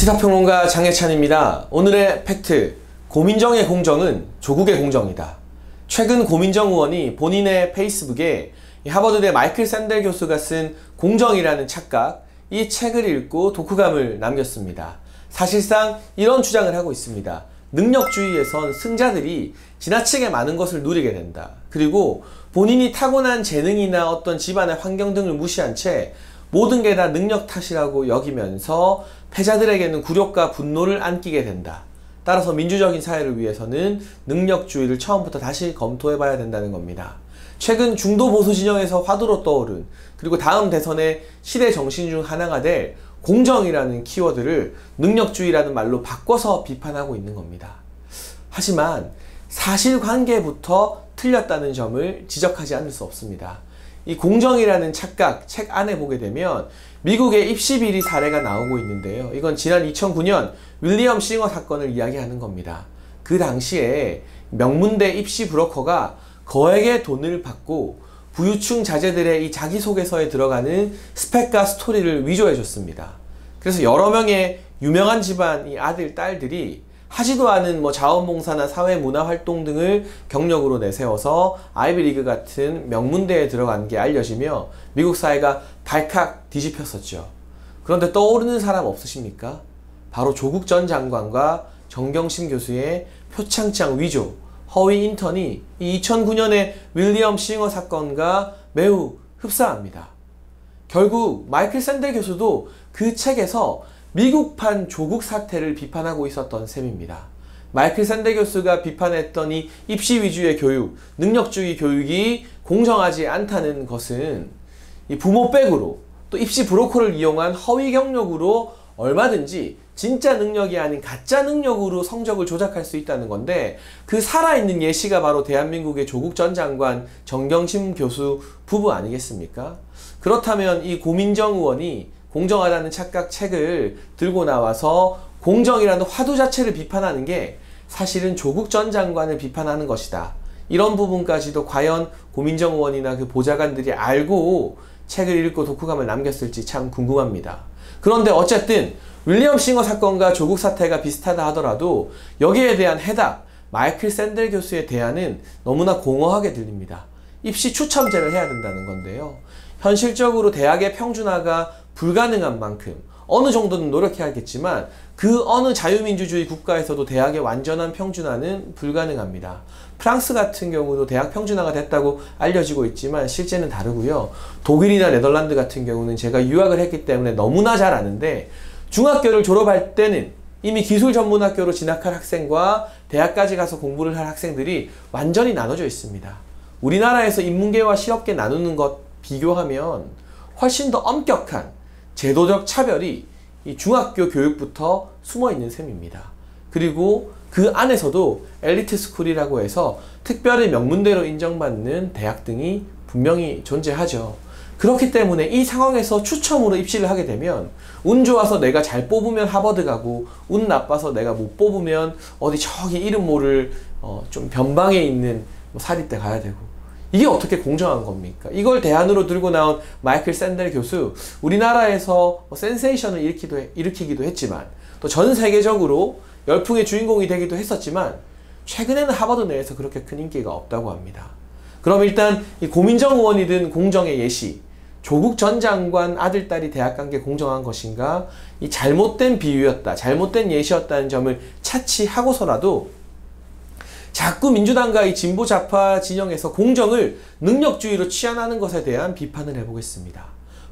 시사평론가 장혜찬입니다. 오늘의 팩트. 고민정의 공정은 조국의 공정이다. 최근 고민정 의원이 본인의 페이스북에 하버드대 마이클 샌델 교수가 쓴 공정이라는 착각, 이 책을 읽고 독후감을 남겼습니다. 사실상 이런 주장을 하고 있습니다. 능력주의에선 승자들이 지나치게 많은 것을 누리게 된다. 그리고 본인이 타고난 재능이나 어떤 집안의 환경 등을 무시한 채 모든 게 다 능력 탓이라고 여기면서 패자들에게는 굴욕과 분노를 안기게 된다. 따라서 민주적인 사회를 위해서는 능력주의를 처음부터 다시 검토해 봐야 된다는 겁니다. 최근 중도 보수 진영에서 화두로 떠오른 그리고 다음 대선의 시대 정신 중 하나가 될 공정이라는 키워드를 능력주의라는 말로 바꿔서 비판하고 있는 겁니다. 하지만 사실관계부터 틀렸다는 점을 지적하지 않을 수 없습니다. 이 공정이라는 착각 책 안에 보게 되면 미국의 입시 비리 사례가 나오고 있는데요. 이건 지난 2009년 윌리엄 싱어 사건을 이야기하는 겁니다. 그 당시에 명문대 입시 브로커가 거액의 돈을 받고 부유층 자제들의 이 자기소개서에 들어가는 스펙과 스토리를 위조해 줬습니다. 그래서 여러 명의 유명한 집안 이 아들, 딸들이 하지도 않은 뭐 자원봉사나 사회문화활동 등을 경력으로 내세워서 아이비리그 같은 명문대에 들어간 게 알려지며 미국 사회가 발칵 뒤집혔었죠. 그런데 떠오르는 사람 없으십니까? 바로 조국 전 장관과 정경심 교수의 표창장 위조, 허위 인턴이 2009년의 윌리엄 싱어 사건과 매우 흡사합니다. 결국 마이클 샌델 교수도 그 책에서 미국판 조국 사태를 비판하고 있었던 셈입니다. 마이클 샌델 교수가 비판했던 이 입시 위주의 교육, 능력주의 교육이 공정하지 않다는 것은 이 부모 백으로 또 입시 브로커를 이용한 허위 경력으로 얼마든지 진짜 능력이 아닌 가짜 능력으로 성적을 조작할 수 있다는 건데 그 살아있는 예시가 바로 대한민국의 조국 전 장관 정경심 교수 부부 아니겠습니까? 그렇다면 이 고민정 의원이 공정하다는 착각 책을 들고 나와서 공정이라는 화두 자체를 비판하는 게 사실은 조국 전 장관을 비판하는 것이다. 이런 부분까지도 과연 고민정 의원이나 그 보좌관들이 알고 책을 읽고 독후감을 남겼을지 참 궁금합니다. 그런데 어쨌든 윌리엄 싱어 사건과 조국 사태가 비슷하다 하더라도 여기에 대한 해답, 마이클 샌델 교수의 대안은 너무나 공허하게 들립니다. 입시 추첨제를 해야 된다는 건데요. 현실적으로 대학의 평준화가 불가능한 만큼 어느 정도는 노력해야겠지만 그 어느 자유민주주의 국가에서도 대학의 완전한 평준화는 불가능합니다. 프랑스 같은 경우도 대학 평준화가 됐다고 알려지고 있지만 실제는 다르고요. 독일이나 네덜란드 같은 경우는 제가 유학을 했기 때문에 너무나 잘 아는데 중학교를 졸업할 때는 이미 기술 전문 학교로 진학할 학생과 대학까지 가서 공부를 할 학생들이 완전히 나눠져 있습니다. 우리나라에서 인문계와 실업계 나누는 것 비교하면 훨씬 더 엄격한 제도적 차별이 이 중학교 교육부터 숨어 있는 셈입니다. 그리고 그 안에서도 elite school이라고 해서 특별히 명문대로 인정받는 대학 등이 분명히 존재하죠. 그렇기 때문에 이 상황에서 추첨으로 입시를 하게 되면 운 좋아서 내가 잘 뽑으면 하버드 가고 운 나빠서 내가 못 뽑으면 어디 저기 이름 모를 어, 좀 변방에 있는 뭐 사립대 가야 되고 이게 어떻게 공정한 겁니까? 이걸 대안으로 들고 나온 마이클 샌델 교수, 우리나라에서 뭐 센세이션을 일으키도, 일으키기도 했지만, 또 전 세계적으로 열풍의 주인공이 되기도 했었지만, 최근에는 하버드 내에서 그렇게 큰 인기가 없다고 합니다. 그럼 일단 이 고민정 의원이 든 공정의 예시, 조국 전 장관 아들, 딸이 대학 간 게 공정한 것인가, 이 잘못된 비유였다, 잘못된 예시였다는 점을 차치하고서라도 자꾸 민주당과 이 진보 좌파 진영에서 공정을 능력주의로 취한하는 것에 대한 비판을 해보겠습니다.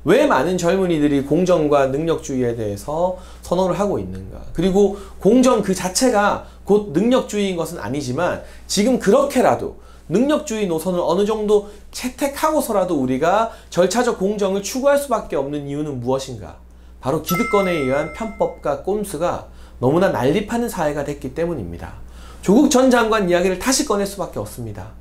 왜 많은 젊은이들이 공정과 능력주의에 대해서 선호를 하고 있는가? 그리고 공정 그 자체가 곧 능력주의인 것은 아니지만 지금 그렇게라도 능력주의 노선을 어느 정도 채택하고서라도 우리가 절차적 공정을 추구할 수밖에 없는 이유는 무엇인가? 바로 기득권에 의한 편법과 꼼수가 너무나 난립하는 사회가 됐기 때문입니다. 조국 전 장관 이야기를 다시 꺼낼 수밖에 없습니다.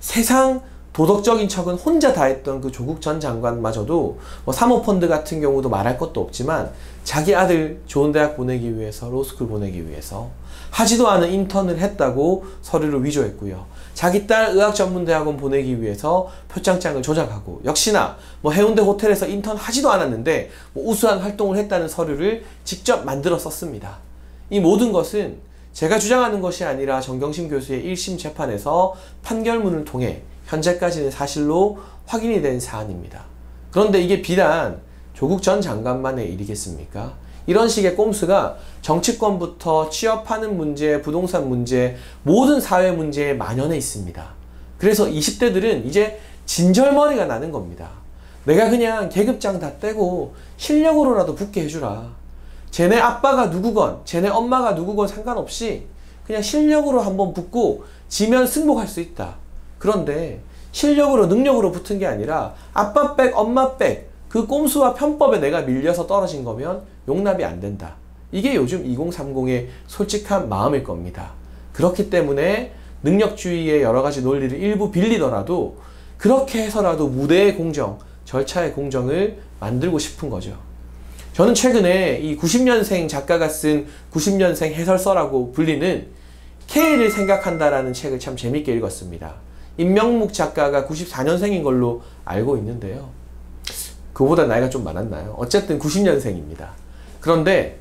세상 도덕적인 척은 혼자 다 했던 그 조국 전 장관마저도 뭐 사모펀드 같은 경우도 말할 것도 없지만 자기 아들 좋은 대학 보내기 위해서 로스쿨 보내기 위해서 하지도 않은 인턴을 했다고 서류를 위조했고요. 자기 딸 의학 전문 대학원 보내기 위해서 표창장을 조작하고 역시나 뭐 해운대 호텔에서 인턴 하지도 않았는데 뭐 우수한 활동을 했다는 서류를 직접 만들어 썼습니다. 이 모든 것은 제가 주장하는 것이 아니라 정경심 교수의 1심 재판에서 판결문을 통해 현재까지는 사실로 확인이 된 사안입니다. 그런데 이게 비단 조국 전 장관만의 일이겠습니까? 이런 식의 꼼수가 정치권부터 취업하는 문제, 부동산 문제, 모든 사회 문제에 만연해 있습니다. 그래서 20대들은 이제 진절머리가 나는 겁니다. 내가 그냥 계급장 다 떼고 실력으로라도 붙게 해주라. 쟤네 아빠가 누구건, 쟤네 엄마가 누구건 상관없이 그냥 실력으로 한번 붙고 지면 승복할 수 있다. 그런데 실력으로 능력으로 붙은 게 아니라 아빠 백 엄마 백그 꼼수와 편법에 내가 밀려서 떨어진 거면 용납이 안 된다. 이게 요즘 2030의 솔직한 마음일 겁니다. 그렇기 때문에 능력주의의 여러 가지 논리를 일부 빌리더라도 그렇게 해서라도 무대의 공정, 절차의 공정을 만들고 싶은 거죠. 저는 최근에 이 90년생 작가가 쓴 90년생 해설서라고 불리는 K를 생각한다라는 책을 참 재밌게 읽었습니다. 임명묵 작가가 94년생인 걸로 알고 있는데요. 그보다 나이가 좀 많았나요? 어쨌든 90년생입니다. 그런데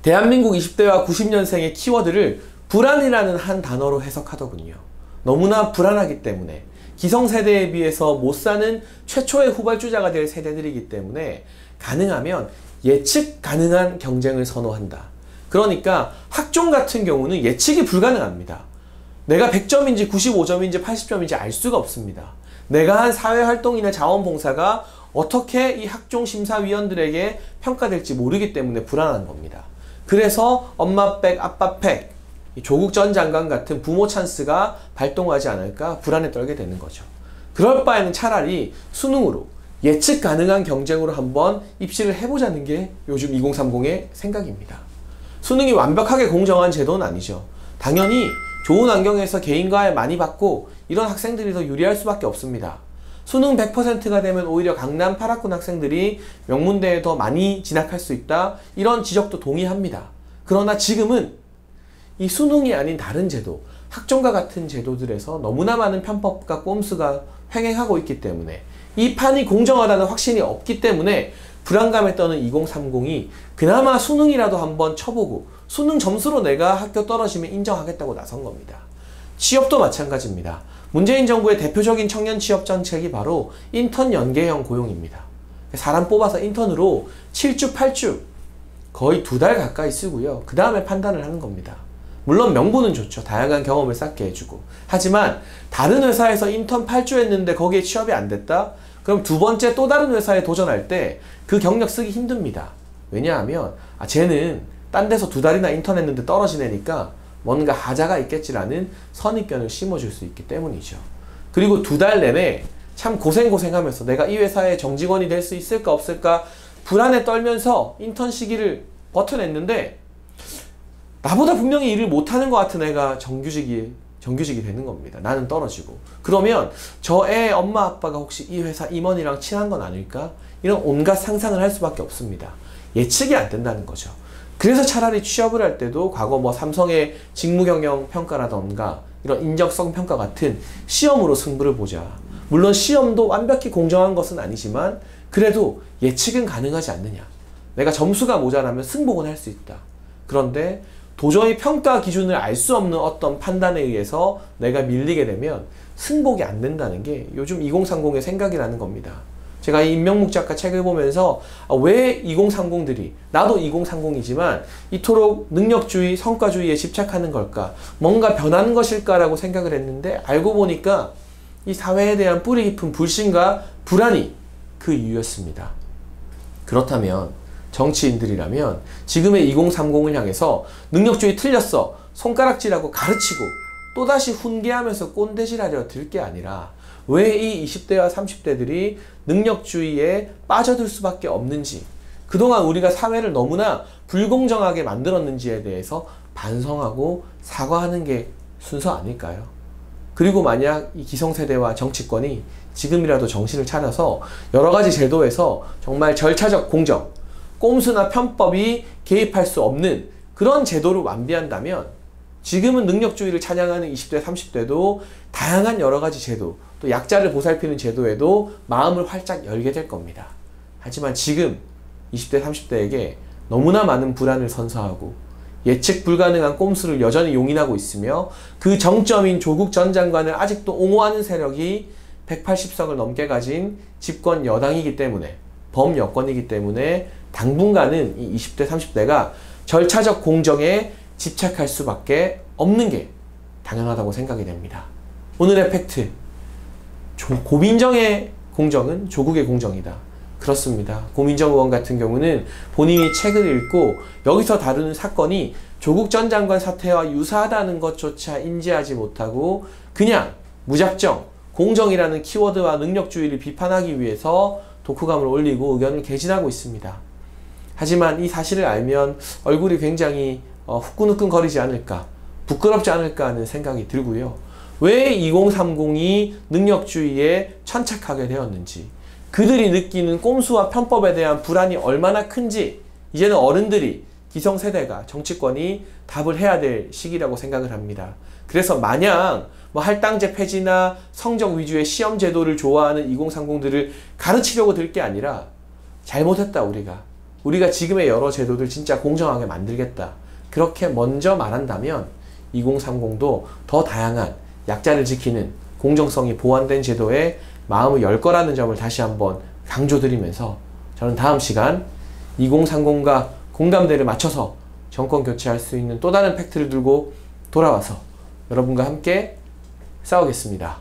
대한민국 20대와 90년생의 키워드를 불안이라는 한 단어로 해석하더군요. 너무나 불안하기 때문에 기성세대에 비해서 못 사는 최초의 후발주자가 될 세대들이기 때문에 가능하면 예측 가능한 경쟁을 선호한다. 그러니까 학종 같은 경우는 예측이 불가능합니다. 내가 100점인지 95점인지 80점인지 알 수가 없습니다. 내가 한 사회활동이나 자원봉사가 어떻게 이 학종 심사위원들에게 평가될지 모르기 때문에 불안한 겁니다. 그래서 엄마 백, 아빠 백, 조국 전 장관 같은 부모 찬스가 발동하지 않을까 불안에 떨게 되는 거죠. 그럴 바에는 차라리 수능으로 예측 가능한 경쟁으로 한번 입시를 해보자는 게 요즘 2030의 생각입니다. 수능이 완벽하게 공정한 제도는 아니죠. 당연히 좋은 환경에서 개인과외 많이 받고 이런 학생들이 더 유리할 수밖에 없습니다. 수능 100%가 되면 오히려 강남 8학군 학생들이 명문대에 더 많이 진학할 수 있다. 이런 지적도 동의합니다. 그러나 지금은 이 수능이 아닌 다른 제도, 학종과 같은 제도들에서 너무나 많은 편법과 꼼수가 횡행하고 있기 때문에 이 판이 공정하다는 확신이 없기 때문에 불안감에 떠는 2030이 그나마 수능이라도 한번 쳐보고 수능 점수로 내가 학교 떨어지면 인정하겠다고 나선 겁니다. 취업도 마찬가지입니다. 문재인 정부의 대표적인 청년 취업 정책이 바로 인턴 연계형 고용입니다. 사람 뽑아서 인턴으로 7주, 8주 거의 두 달 가까이 쓰고요. 그 다음에 판단을 하는 겁니다. 물론 명분은 좋죠. 다양한 경험을 쌓게 해주고. 하지만 다른 회사에서 인턴 8주 했는데 거기에 취업이 안 됐다? 그럼 두 번째 또 다른 회사에 도전할 때 그 경력 쓰기 힘듭니다. 왜냐하면 아 쟤는 딴 데서 두 달이나 인턴 했는데 떨어지내니까 뭔가 하자가 있겠지라는 선입견을 심어줄 수 있기 때문이죠. 그리고 두 달 내내 참 고생고생하면서 내가 이 회사의 정직원이 될 수 있을까 없을까 불안에 떨면서 인턴 시기를 버텨냈는데 나보다 분명히 일을 못하는 것 같은 애가 정규직이 정규직이 되는 겁니다. 나는 떨어지고. 그러면 저애 엄마 아빠가 혹시 이 회사 임원이랑 친한 건 아닐까? 이런 온갖 상상을 할 수밖에 없습니다. 예측이 안 된다는 거죠. 그래서 차라리 취업을 할 때도 과거 뭐 삼성의 직무경영 평가라던가 이런 인적성 평가 같은 시험으로 승부를 보자. 물론 시험도 완벽히 공정한 것은 아니지만 그래도 예측은 가능하지 않느냐. 내가 점수가 모자라면 승복은 할 수 있다. 그런데 도저히 평가 기준을 알 수 없는 어떤 판단에 의해서 내가 밀리게 되면 승복이 안 된다는 게 요즘 2030의 생각이라는 겁니다. 제가 이 임명묵 작가 책을 보면서 아, 왜 2030들이 나도 2030이지만 이토록 능력주의, 성과주의에 집착하는 걸까? 뭔가 변하는 것일까라고 생각을 했는데 알고 보니까 이 사회에 대한 뿌리 깊은 불신과 불안이 그 이유였습니다. 그렇다면 정치인들이라면 지금의 2030을 향해서 능력주의 틀렸어 손가락질하고 가르치고 또다시 훈계하면서 꼰대질하려 들 게 아니라 왜 이 20대와 30대들이 능력주의에 빠져들 수밖에 없는지 그동안 우리가 사회를 너무나 불공정하게 만들었는지에 대해서 반성하고 사과하는 게 순서 아닐까요? 그리고 만약 이 기성세대와 정치권이 지금이라도 정신을 차려서 여러 가지 제도에서 정말 절차적 공정, 꼼수나 편법이 개입할 수 없는 그런 제도를 완비한다면 지금은 능력주의를 찬양하는 20대, 30대도 다양한 여러 가지 제도, 또 약자를 보살피는 제도에도 마음을 활짝 열게 될 겁니다. 하지만 지금 20대, 30대에게 너무나 많은 불안을 선사하고 예측 불가능한 꼼수를 여전히 용인하고 있으며 그 정점인 조국 전 장관을 아직도 옹호하는 세력이 180석을 넘게 가진 집권 여당이기 때문에 범여권이기 때문에 당분간은 이 20대, 30대가 절차적 공정에 집착할 수밖에 없는 게 당연하다고 생각이 됩니다. 오늘의 팩트. 고민정의 공정은 조국의 공정이다. 그렇습니다. 고민정 의원 같은 경우는 본인이 책을 읽고 여기서 다루는 사건이 조국 전 장관 사태와 유사하다는 것조차 인지하지 못하고 그냥 무작정 공정이라는 키워드와 능력주의를 비판하기 위해서 독후감을 올리고 의견을 개진하고 있습니다. 하지만 이 사실을 알면 얼굴이 굉장히 어, 후끈후끈거리지 않을까, 부끄럽지 않을까 하는 생각이 들고요. 왜 2030이 능력주의에 천착하게 되었는지, 그들이 느끼는 꼼수와 편법에 대한 불안이 얼마나 큰지, 이제는 어른들이, 기성세대가, 정치권이 답을 해야 될 시기라고 생각을 합니다. 그래서 마냥 뭐 할당제 폐지나 성적 위주의 시험 제도를 좋아하는 2030들을 가르치려고 들 게 아니라 잘못했다 우리가. 우리가 지금의 여러 제도들 진짜 공정하게 만들겠다. 그렇게 먼저 말한다면 2030도 더 다양한 약자를 지키는 공정성이 보완된 제도에 마음을 열 거라는 점을 다시 한번 강조드리면서 저는 다음 시간 2030과 공감대를 맞춰서 정권 교체할 수 있는 또 다른 팩트를 들고 돌아와서 여러분과 함께 싸우겠습니다.